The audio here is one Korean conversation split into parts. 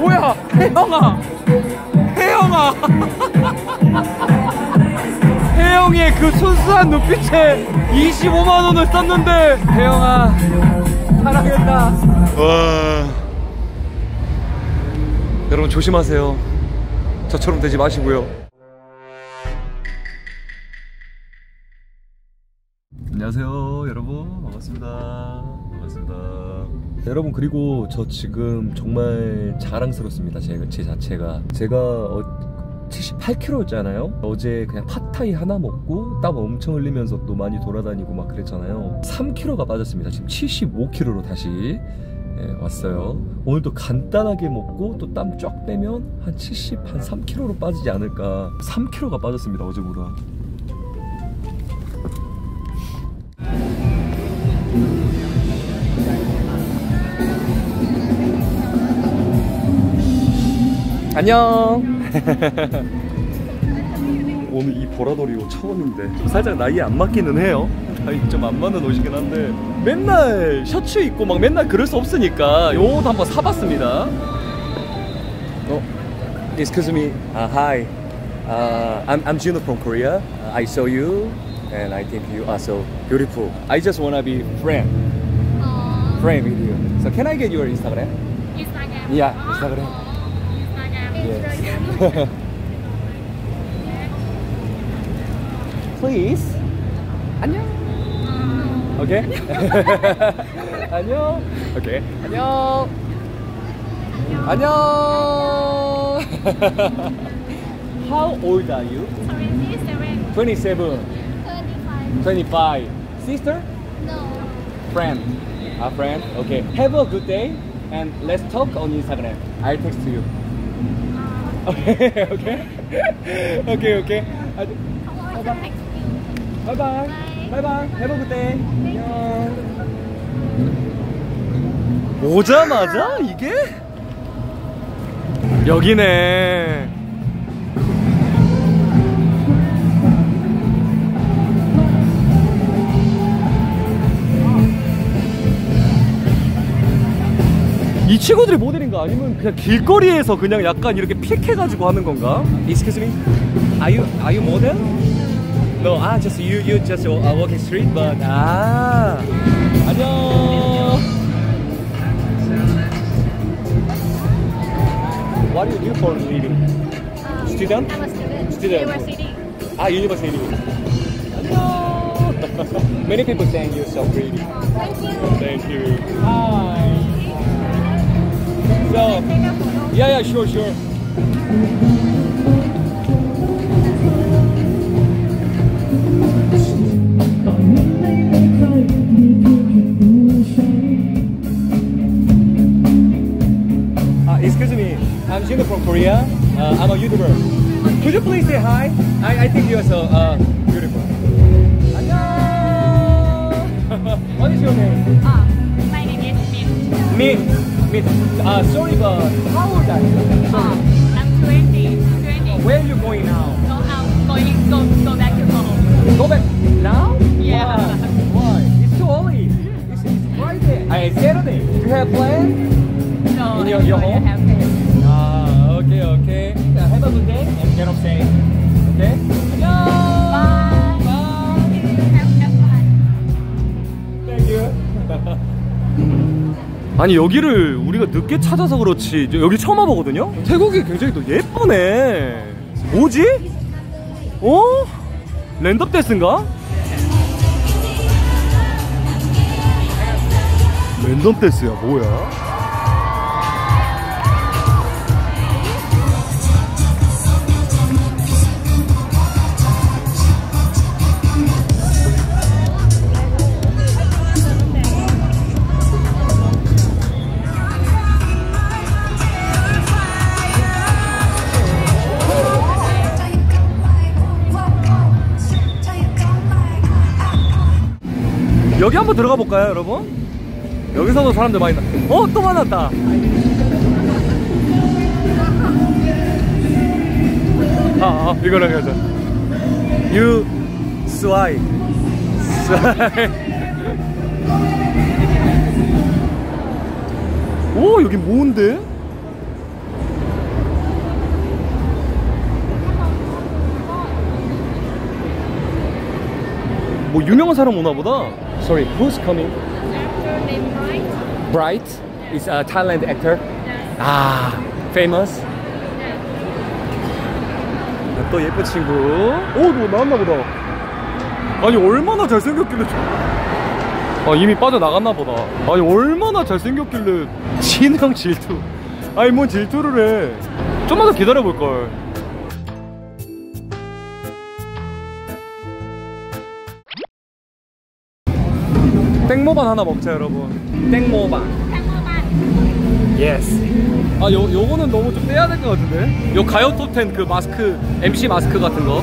뭐야? 혜영아. 혜영아. 혜영의 그 순수한 눈빛에 25만 원을 썼는데 혜영아 사랑했다. 와. 여러분 조심하세요. 저처럼 되지 마시고요. 안녕하세요 여러분. 반갑습니다 반갑습니다 여러분 그리고 저 지금 정말 자랑스럽습니다. 제, 제 자체가. 제가 어, 78kg였잖아요? 어제 그냥 팟타이 하나 먹고 땀 엄청 흘리면서 또 많이 돌아다니고 막 그랬잖아요. 3kg가 빠졌습니다. 지금 75kg로 다시 예, 왔어요. 오늘도 간단하게 먹고 또 땀 쫙 빼면 한 70, 한 3kg로 빠지지 않을까. 3kg가 빠졌습니다 어제보다 안녕. 오늘 이 보라돌이 옷 처음인데 살짝 나이에 안 맞기는 해요. 아니 좀안 맞는 옷이긴 한데 맨날 셔츠 입고 막 맨날 그럴 수 없으니까 요옷 한번 사봤습니다. 어, excuse me. Uh, hi. Uh, I'm I'm Juno from Korea. Uh, I saw you, and I think you are so beautiful. I just wanna be friend, friend with you. So can I get your Instagram? Instagram. Yeah. Instagram. Ờ, Instagram. Yes. Please. 안녕. Okay. 안녕. Okay. 안녕. 안녕. How old are you? 77. 27, 35. 25. Sister? No. Friend. A friend? Okay. Have a good day and let's talk on Instagram. I'll text you. Okay, okay. okay, okay. 아, Không có sẽ text you. Bye bye. Bye. Bye bye. Have a good day. 안녕. 오자마자 이게 여기네. 이 친구들이 모델인가 아니면 그냥 길거리에서 그냥 약간 이렇게 픽해가지고 하는 건가? Excuse me, are you are you model? No, ah, just you you just uh, walking street, but ah, 안녕. What do you do for a living? Uh, Student? I'm a student. Student. University. Ah, university. 안녕. Many people saying you're so pretty. Uh, thank you. Thank you. Hi. So, Take a photo. yeah, yeah, sure, sure. Uh, excuse me, I'm Jino from Korea. Uh, I'm a YouTuber. Could you please say hi? I, I think you're so uh, beautiful. 안녕. what is your name? Uh, my name is Min. Me, me. Uh, sorry, but how old are you? Uh, I'm 20. 20. 아니 여기를 우리가 늦게 찾아서 그렇지 저 여기 처음 와보거든요? 태국이 굉장히 또 예쁘네 뭐지? 어? 랜덤 댄스인가? 랜덤 댄스야 뭐야? 여기 한번 들어가 볼까요 여러분? 여기서도 사람들 많이 나 어? 또 만났다 아, 아 이거랑 해자 You 스와이 스와이 오 여기 뭔데? 뭐 유명한 사람 오나 보다. Sorry, who's coming? Actor named Bright. Bright is a Thailand actor. Yes. 아, famous. Yes. 또 예쁜 친구. 오, 너 나왔나 보다. 아니 얼마나 잘생겼길래? 저- 아 이미 빠져 나갔나 보다. 아니 얼마나 잘생겼길래 진형 질투. 아니 뭔 질투를 해. 좀만 더 기다려 볼 걸. 하나 먹자 여러분. 상호반. Yes. 아, 요, 요거는 너무 좀 떼야 될 것 같은데? 요 가요 톱10 그 마스크, MC 마스크 같은 거.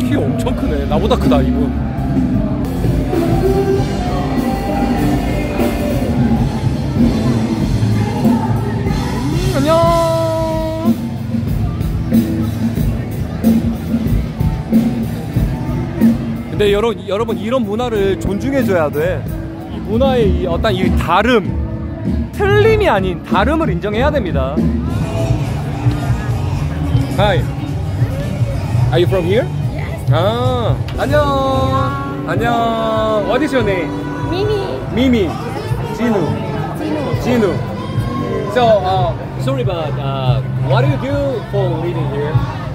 키 엄청 크네. 나보다 크다, 이분. 근데 여러분, 여러분 이런 문화를 존중해줘야 돼. 이 문화의 이 어떤 이 다름, 틀림이 아닌 다름을 인정해야 됩니다. Hi. Are you from here? Yes. 아, 안녕. 안녕. What is your name? Mimi. Mimi. 진우. Tino. 진우. So, uh, sorry, but uh, what do you do for living here?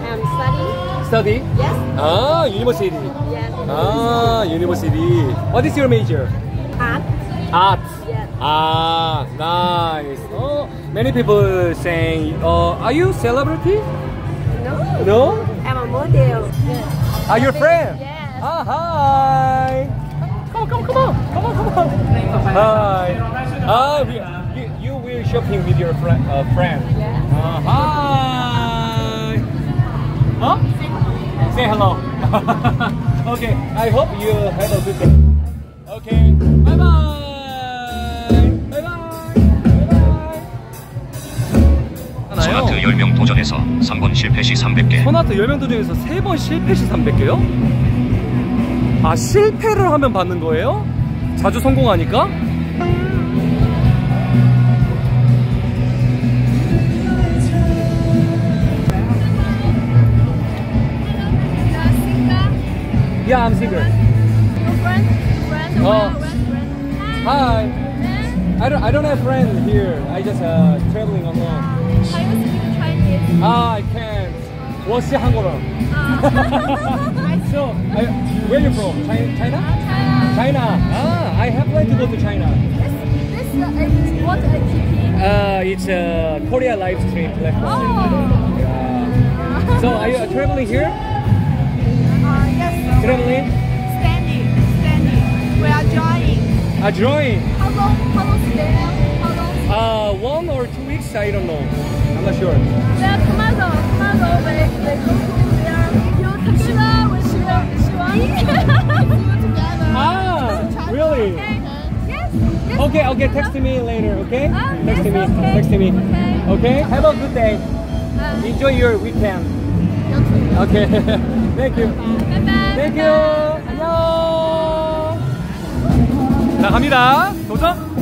I'm studying. Study? Yes. Ah, university. Yes. Ah, university. What is your major? Art. Art. Yes. Ah, nice. Oh, many people saying, uh, are you celebrity? No. No? I'm a model. Yes. Are your friend? Yes. Ah, hi. Come on, come on, come on, come on, come on. Hi. Ah, we, you, you will shopping with your fri uh, friend. Yes. Uh, hi. Huh? Say hello. okay. I hope you have a good day. Okay. Bye bye. Bye bye. 소나트 10명 도전에서 3번 실패 시 300개 소나트 10명 도중에서 3번 실패 시 300개요? 아 실패를 하면 받는 거예요? 자주 성공하니까? Yeah, I'm single. No friends? Friends? No. Hi. Hi. I don't, I don't have friends here. I just uh, traveling alone. Ah, uh, are you speak Chinese? Ah, I can't. 我是 한국어. Uh, so, I, where you from? China? Ah, China. China. Ah, I have plan to go to China. This, this uh, is what uh, a GP? Uh, it's a Korea live stream platform. Oh. Yeah. So, are you traveling here? Traveling? We are joining. Uh, drawing. How long? How long stay? How long? Uh, one or two weeks? I don't know. I'm not sure. Yeah, tomorrow, tomorrow we, we go to there. You together with Shiwani. together. Ah, really? Okay. Yes. yes. Okay, okay, text me later, okay? Ah, text yes, me, okay. text me. Okay. Okay, have a good day. Uh, Enjoy your weekend. Okay, thank you. Thank you. 안녕. 자, 갑니다. 도전.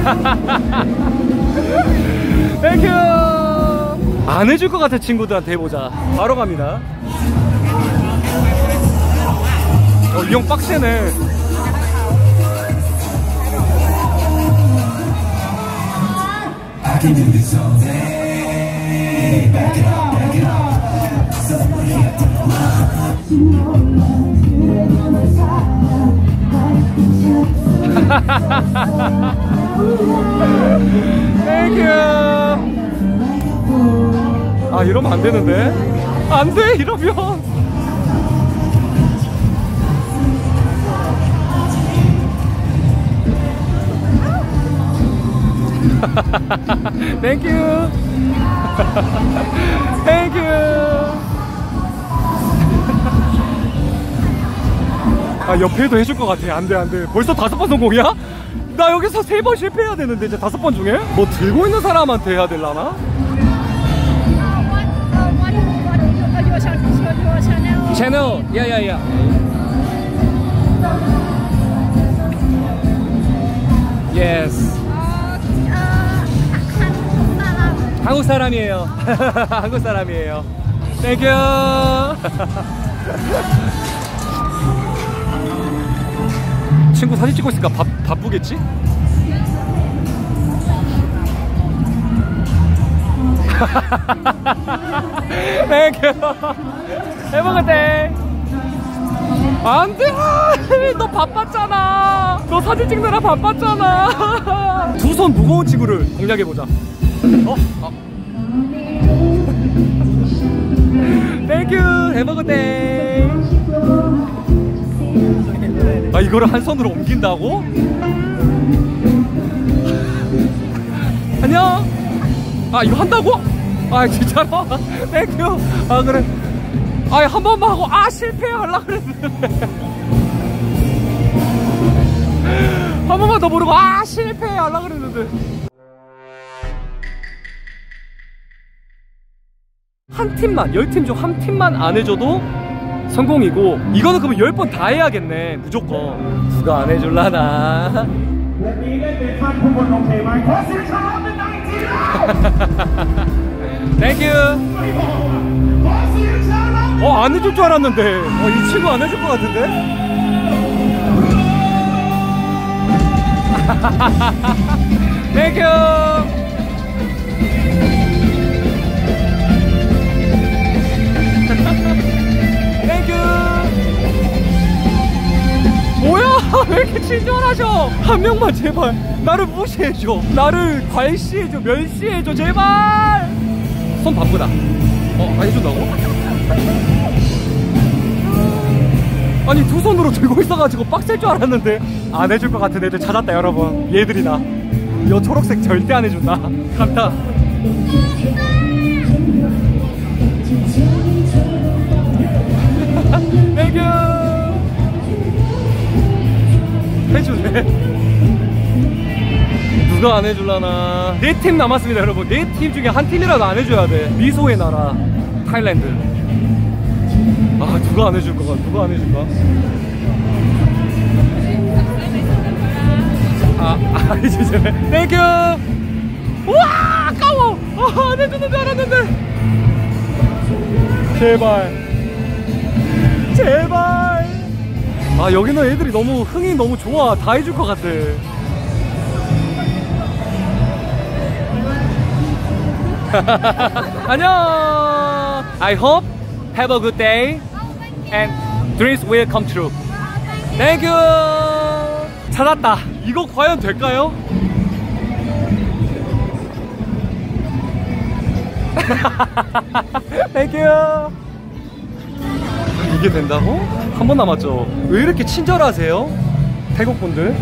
땡큐. 안 해줄 것 같아 친구들한테 해보자. 바로 갑니다. 어, 이형 빡세네. Thank you. 아 이러면 안 되는데. 안 돼 이러면. Thank you. Thank you. 아 옆에도 해줄 것 같아. 안 돼, 안 돼. 벌써 다섯 번 성공이야? 나 여기서 세 번 실패해야 되는데 이제 다섯 번 중에 뭐 들고 있는 사람한테 해야 되려나? 채널 야야야 예 한국 사람이에요. 한국 사람이에요. Thank you 친구 사진 찍고 있으니까 바, 바쁘겠지? Thank you 해먹었대. 안돼. 너 바빴잖아. 너 사진 찍느라 바빴잖아. 두 손 무거운 친구를 공략해보자 어? 어. Thank you 해먹었대 아 이거를 한 손으로 옮긴다고? 안녕 아 이거 한다고? 아 진짜로? Thank you 아 그래 아 한 번만 하고 아 실패하려고 그랬는데 한 번만 더 모르고 아 실패하려고 그랬는데 한 팀만 열 팀 중 한 팀만 안 해줘도 성공이고 이거는 그럼 열번 다 해야겠네 무조건. 누가 안 해줄라나? 땡큐 어 안 해줄 줄 알았는데. 어, 이 친구 안 해줄 것 같은데? 땡큐 뭐야 왜 이렇게 친절하셔? 한 명만 제발. 나를 무시해줘. 나를 괄시해줘. 멸시해줘. 제발. 손 바쁘다. 어 안 해준다고? 아니 두 손으로 들고 있어가지고 빡셀 줄 알았는데 안 해줄 것 같은 애들 찾았다 여러분. 얘들이다. 여 초록색 절대 안 해준다. 간다. Thank you 해주네. 누가 안 해줄라나. 네 팀 남았습니다 여러분. 네 팀 중에 한 팀이라도 안 해줘야 돼. 미소의 나라 타일랜드. 아 누가 안 해줄 거가? 누가 안 해줄까? 아, 아 Thank you 우와 아까워! 아, 안 해주는 줄 알았는데. 제발. 제발 아 여기는 애들이 너무 흥이 너무 좋아 다 해줄 것 같아 안녕 I hope have a good day and dreams will come true Thank you 찾았다 이거 과연 될까요? Thank you 이게 된다고? 한 번 남았죠 왜 이렇게 친절하세요? 태국 분들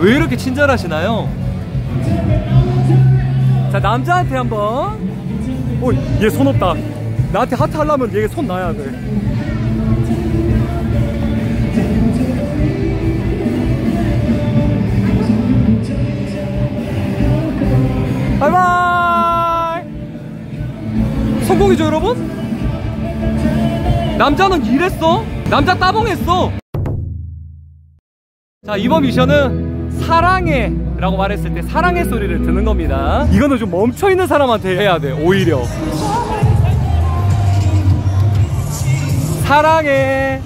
왜 이렇게 친절하시나요? 자 남자한테 한번 어얘 손 없다 나한테 하트 하려면 얘 손 놔야 돼 바이바이 성공이죠 여러분? 남자는 이랬어 남자 따봉했어. 자 이번 미션은 사랑해 라고 말했을 때 사랑의 소리를 듣는 겁니다. 이거는 좀 멈춰있는 사람한테 해야 돼 오히려. 사랑해.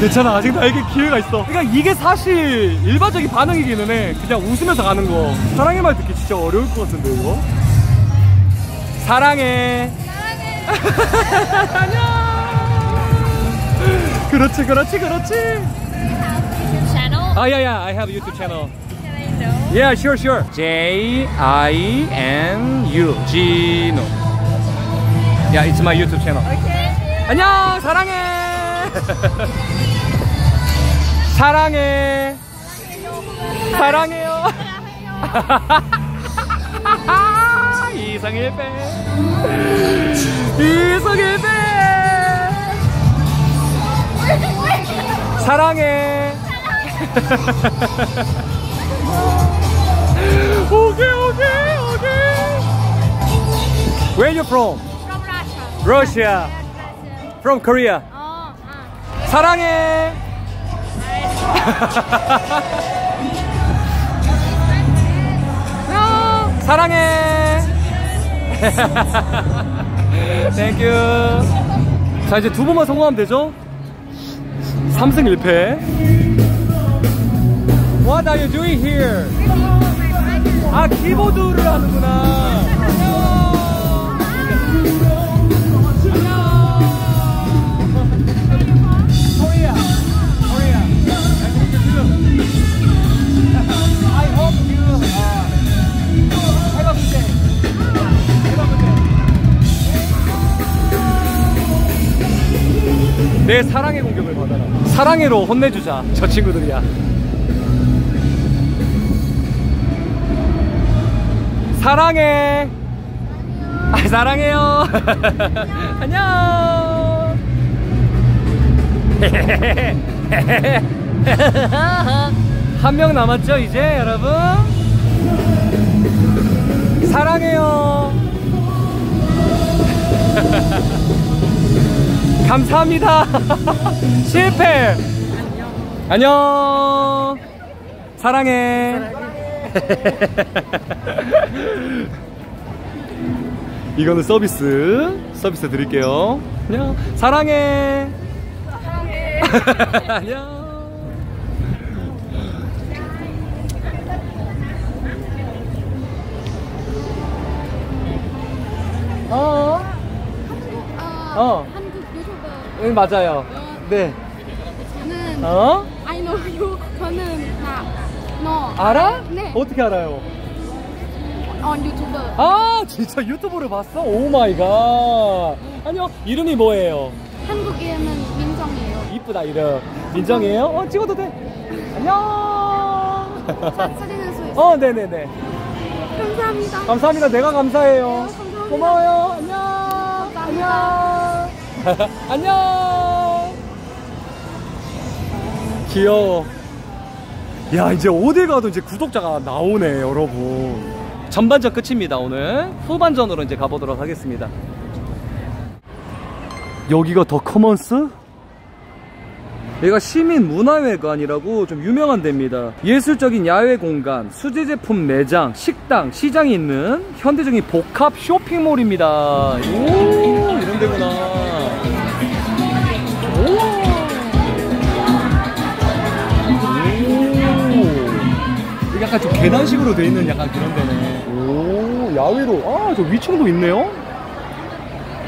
괜찮아 아직 나에게 기회가 있어. 그러니까 이게 사실 일반적인 반응이기는 해. 그냥 웃으면서 가는 거. 사랑해 말 듣기 진짜 어려울 것 같은데 이거 사랑해 안녕 그렇지 그렇지 그렇지 channel. 아 야야 I have a YouTube channel Can I know? Yeah sure sure J I N U Gino Yeah it's my YouTube channel Okay. 안녕 사랑해 사랑해 사랑해요 이성 1배 이성 1배 사랑해 오케이 오케이 오케이 Where you from? From Russia Russia From Korea 어, 아. 사랑해 사랑해 You. 자 이제 두 번만 성공하면 되죠? 3승 1패. What are you doing here? 아 키보드를 하는구나. 내 사랑의 공격을 받아라. 사랑해로 혼내주자. 저 친구들이야. 사랑해. 아, 사랑해요. 안녕. 한 명 남았죠, 이제 여러분? 사랑해요. 감사합니다. 실패. 안녕. 사랑해. 이거는 서비스. 서비스 드릴게요. 안녕. 사랑해. 안녕. 어. 어, 어. 한국 유튜버. 응, 맞아요. 네. 저는 어? I know you. 저는 나 너. 알아? 네. 어떻게 알아요? On YouTube. 아, 진짜 유튜브를 봤어? Oh my god. 안녕. 이름이 뭐예요? 한국 이름은 민정이에요. 이쁘다, 이름. 민정이에요? 어, 찍어도 돼. 안녕. 사, 사진을 수 있어요. 어, 네네네. 감사합니다. 감사합니다. 내가 감사해요. 네, 감사합니다. 고마워요. 안녕. 감사합니다. 안녕. 안녕. 귀여워. 야, 이제 어딜 가도 이제 구독자가 나오네, 여러분. 전반전 끝입니다, 오늘. 후반전으로 이제 가보도록 하겠습니다. 여기가 The Commons? 여기가 시민 문화회관이라고 좀 유명한 데입니다. 예술적인 야외 공간, 수제 제품 매장, 식당, 시장이 있는 현대적인 복합 쇼핑몰입니다. 오, 이런 데구나. 약간 좀 계단식으로 돼 있는 약간 그런 데네. 오, 야외로. 아, 저 위층도 있네요.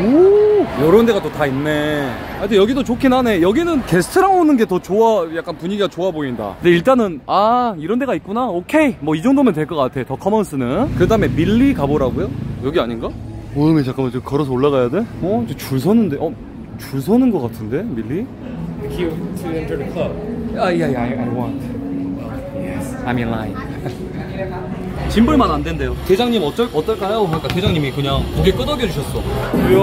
오, 요런 데가 또 다 있네. 아, 근데 여기도 좋긴 하네. 여기는 게스트랑 오는 게 더 좋아, 약간 분위기가 좋아 보인다. 근데 일단은, 아, 이런 데가 있구나. 오케이. 뭐 이 정도면 될 것 같아. 더 커먼스는. 그 다음에 밀리 가보라고요? 여기 아닌가? 오, 잠깐만, 저 걸어서 올라가야 돼? 어, 저줄 서는데, 어, 줄 서는 것 같은데, 밀리? Here to enter the club. 아, yeah, yeah, I, I want. I'm in line. 짐벌만 안 된대요. 대장님 어쩔 어떨까요? 그러니까 대장님이 그냥 고개 끄덕여 주셨어. 이야.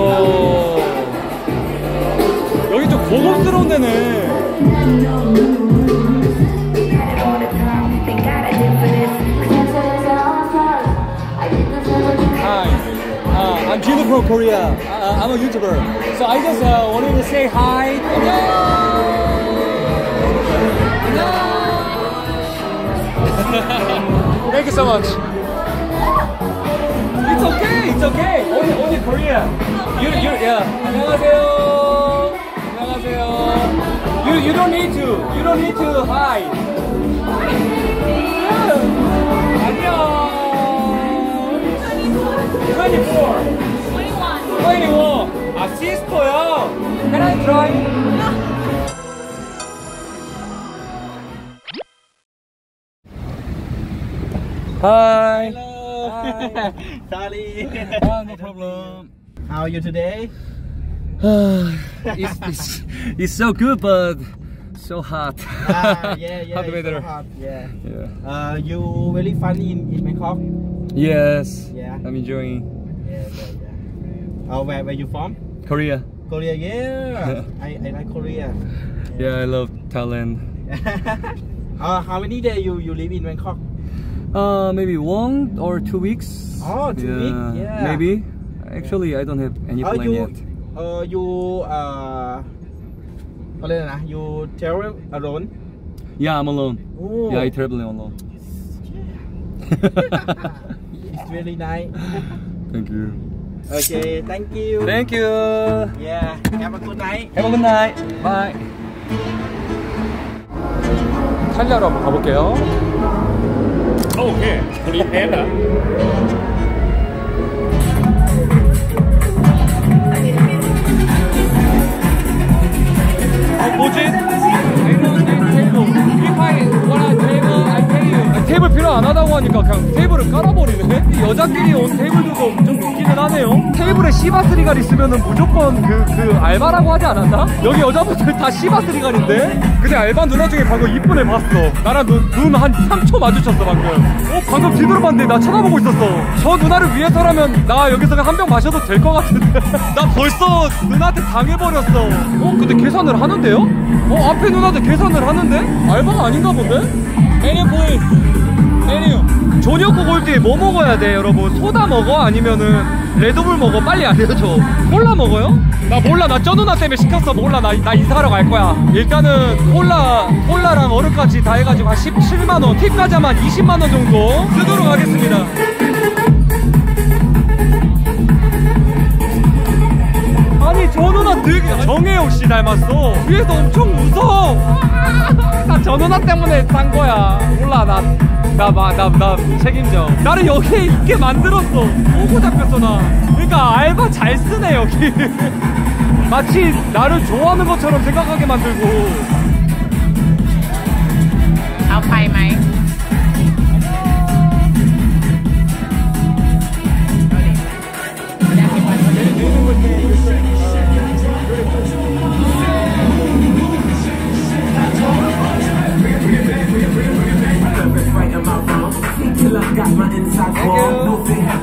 여기 좀 고급스러운 데네. Hi, uh, I'm Jinu from Korea. Uh, I'm a YouTuber. So I just uh, wanted to say hi. 안녕. Thank you so much. It's okay. It's okay. Only only Korea. You you yeah. 안녕하세요. 안녕하세요. You you don't need to. You don't need to hide. 안녕. 24. 21. 아 시스터요. Can I try? Hi. Hello. Sorry. Ah, no problem. How are you today? it's, it's, it's so good, but so hot. Ah, yeah, yeah. hot weather. so hot, Yeah. Yeah. Uh, you really funny in, in Bangkok. Yes. Yeah. I'm enjoying Yeah, yeah, yeah. Uh, where where you from? Korea. Korea, yeah. I, I like Korea. Yeah, I love Thailand. uh, how many days you, you live in Bangkok? Uh, maybe one or two weeks. Oh, two weeks, yeah. Maybe. Actually, I don't have any Oh, plan you, yet. uh, you, uh, เขาเรียกอะไรนะ you travel alone Yeah, I'm alone. Oh. Yeah, I traveling alone. it's really nice Thank you. okay thank you Thank you. yeah have a good night Have a good night. Bye. 탈리아로 한번 가볼게요. Okay, clean hand. 어, 있으면 무조건 그, 그 알바라고 하지 않았나? 여기 여자분들 다 시바스리갈인데? 근데 알바 누나 중에 방금 이쁜 애 봤어. 나랑 눈, 눈한 3초 마주쳤어, 방금. 어, 방금 뒤돌아 봤는데 나 쳐다보고 있었어. 저 누나를 위해서라면 나 여기서 한 병 마셔도 될 것 같은데. 나 벌써 누나한테 당해버렸어. 어, 근데 계산을 하는데요? 어, 앞에 누나들 계산을 하는데? 알바가 아닌가 본데? 메뉴 보이. 메뉴. 저녁 먹을 때뭐 먹어야 돼, 여러분? 소다 먹어? 아니면은 레드불 먹어? 빨리 알려줘. 콜라 먹어요? 나 몰라. 나저 누나 때문에 시켰어. 몰라. 나, 나 이사하러 갈 거야. 일단은 콜라, 콜라랑 얼음까지 다 해가지고 한 17만원. 팁까지 하면 20만원 정도 쓰도록 하겠습니다. 아니 저 누나 되게 정혜영 씨 닮았어 위에서 엄청 웃어 나저 누나 때문에 산 거야 몰라 나 나, 마, 나, 나 책임져. 나를 여기에 있게 만들었어. 오고 잡혔어, 나. 그러니까 알바 잘 쓰네, 여기. 마치 나를 좋아하는 것처럼 생각하게 만들고. 아파이마이.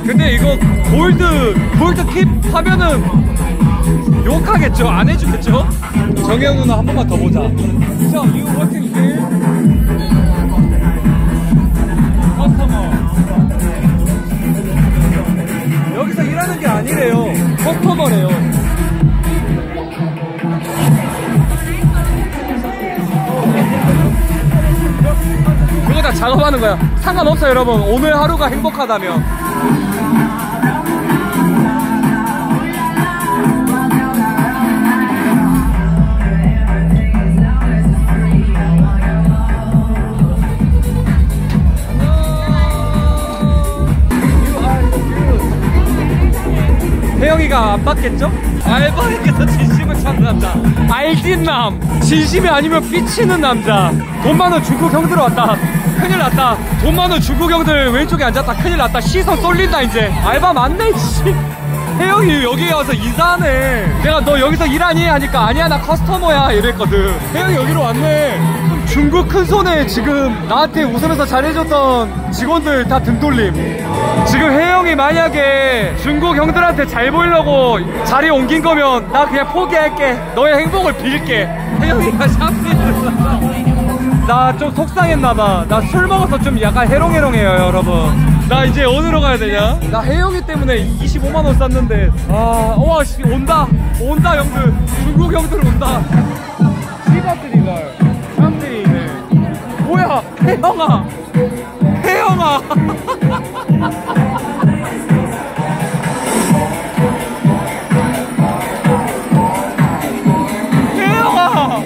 근데 이거 골드 골드 킵 하면은 욕하겠죠? 안 해주겠죠? 정혜영 누나 한 번만 더 보자. So you working here? 커스터머 여기서 일하는 게 아니래요. 커스터머래요 작업하는 거야. 상관없어요 여러분. 오늘 하루가 행복하다면. 혜영이가 안 받겠죠? 알바에게서 진심 을 찾는 남자 알딘남 진심이 아니면 삐치는 남자. 돈 많은 중국 형들 왔다. 큰일 났다. 돈 많은 중국 형들 왼쪽에 앉았다. 큰일 났다. 시선 쏠린다 이제. 알바 맞네 씨. 혜영이 여기 와서 이사하네. 내가 너 여기서 일하니? 하니까 아니야 나 커스터머야. 이랬거든. 혜영이 여기로 왔네 중국 큰 손에 지금 나한테 웃으면서 잘해줬던 직원들 다 등 돌림 지금 혜영이 만약에 중국 형들한테 잘 보이려고 자리 옮긴 거면 나 그냥 포기할게 너의 행복을 빌게 혜영이가 샴푸 나좀 속상했나봐. 나 술 먹어서 좀 약간 해롱해롱해요, 여러분. 나 이제 어디로 가야 되냐? 나 혜영이 때문에 25만원 쌌는데. 아, 와, 씨, 온다. 온다, 형들. 중국 형들 온다. 시바트리가 샴들이네. 뭐야, 혜영아. 혜영아. 혜영아.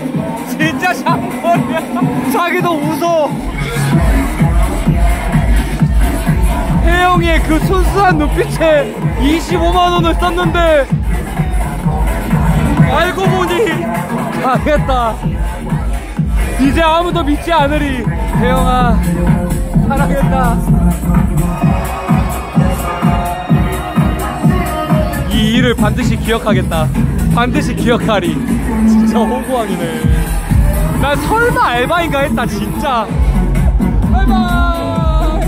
진짜 샴푸야. 자기도 웃어. 혜영이의 그 순수한 눈빛에 25만원을 썼는데, 알고 보니, 당했다. 이제 아무도 믿지 않으리. 혜영아, 사랑했다. 이 일을 반드시 기억하겠다. 반드시 기억하리. 진짜 호구왕이네. 난 설마 알바인가 했다, 진짜. 바이바이!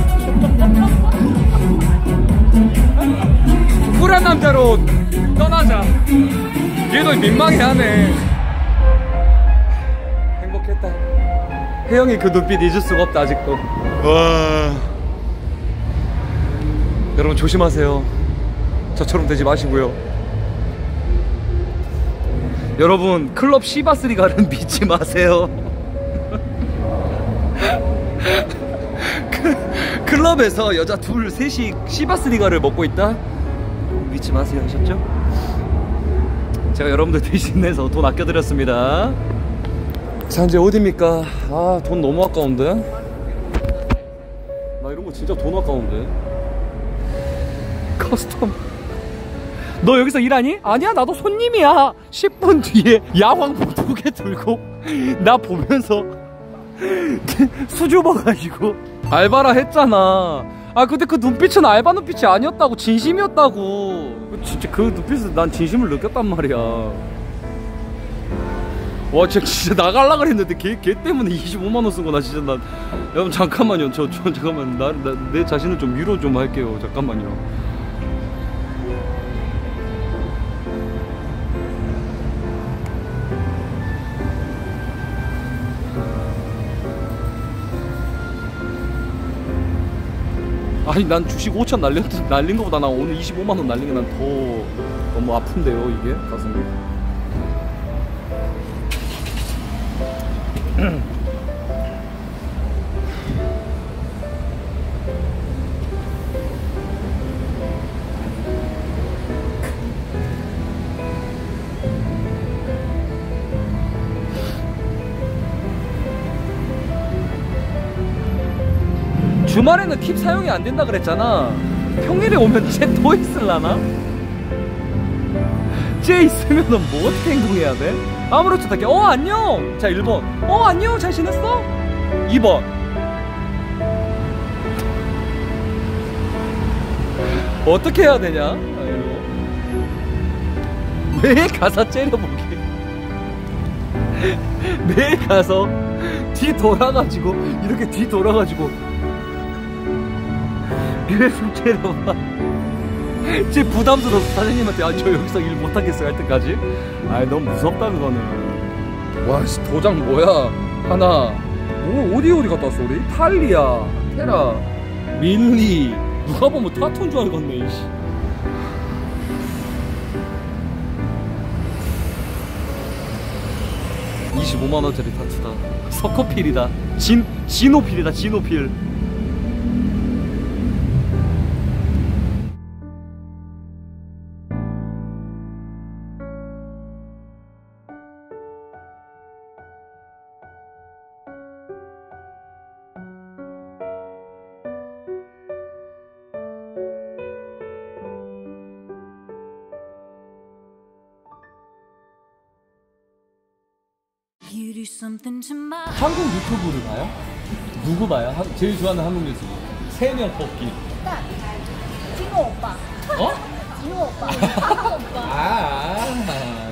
쿨한 남자로 떠나자. 얘도 민망해 하네. 혜영이 그 눈빛 잊을 수가 없다 아직도. 와. 여러분 조심하세요. 저처럼 되지 마시고요. 여러분 클럽 시바스리 가는 믿지 마세요. 그, 클럽에서 여자 둘 셋이 시바스리가를 먹고 있다? 믿지 마세요 하셨죠? 제가 여러분들 대신해서 돈 아껴드렸습니다. 자 이제 어딥니까? 아 돈 너무 아까운데? 나 이런 거 진짜 돈 아까운데? Customer 너 여기서 일하니? 아니야 나도 손님이야 10분 뒤에 야광봉 두개 들고 나 보면서 수줍어가지고 알바라 했잖아 아 근데 그 눈빛은 알바 눈빛이 아니었다고 진심이었다고 진짜 그 눈빛에서 난 진심을 느꼈단 말이야 와 진짜, 진짜 나갈라 그랬는데 걔, 걔 때문에 25만원 쓴 거나 진짜 난. 여러분 잠깐만요. 저, 저 잠깐만. 나, 나, 내 자신을 좀 위로 좀 할게요. 잠깐만요. 아니 난 주식 5천 날린, 날린 거보다 나 오늘 25만원 날린 게 난 더 너무 아픈데요 이게? 가슴이 팁 사용이 안 된다 그랬잖아. 평일에 오면 쟤 또 있을라나? 쟤 있으면은 뭐 어떻게 행동해야 돼? 아무렇지도 않게 어 안녕. 자 1번 어 안녕 잘 지냈어? 2번 어떻게 해야 되냐? 아이고. 매일 가서 째려보기. 매일 가서 뒤 돌아가지고 이렇게 뒤 돌아가지고 그래서 째려봐. 쟤 부담스러워서 사장님한테 아 저 여기서 일 못하겠어요 할 때까지. 아 너무 무섭다 그거는. 와 씨, 도장 뭐야? 하나. 뭐 어디 어디 갔다 왔어 우리? 탈리아, 테라, 밀리. 누가 보면 타투인 줄 알겠네. 이씨. (25만 원짜리 타투다) 서커필이다 진 진오필이다 진오필 한국 유튜브를 봐요? 누구 봐요? 한- 제일 좋아하는 한국 유튜브 세명 뽑기 진호 오빠. 어? 진호 오빠. 오빠. 아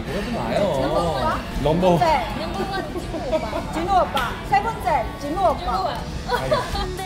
그러지 마요 넘버 네. 진호 오빠. 세 번째 진호 오빠. 내